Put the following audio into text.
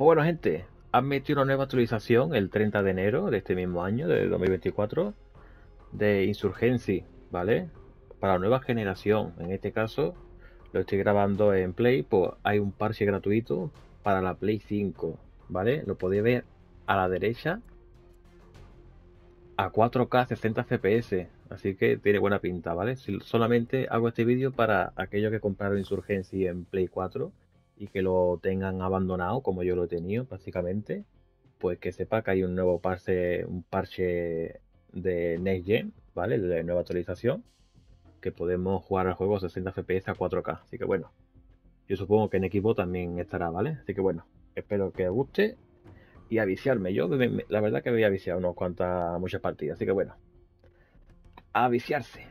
Pues bueno, gente, han metido una nueva actualización el 30 de enero de este mismo año, de 2024, de Insurgency, ¿vale? Para la nueva generación. En este caso, lo estoy grabando en Play, pues hay un parche gratuito para la Play 5, ¿vale? Lo podéis ver a la derecha a 4K 60 FPS, así que tiene buena pinta, ¿vale? Si solamente hago este vídeo para aquellos que compraron Insurgency en Play 4 y que lo tengan abandonado, como yo lo he tenido, básicamente, pues que sepa que hay un nuevo parche, un parche de Next Gen, ¿vale? De nueva actualización, que podemos jugar al juego 60 FPS a 4K. Así que bueno, yo supongo que en equipo también estará, ¿vale? Así que bueno, espero que os guste y aviciarme. Yo, la verdad que voy a viciar unos cuantas, muchas partidas. Así que bueno, a viciarse.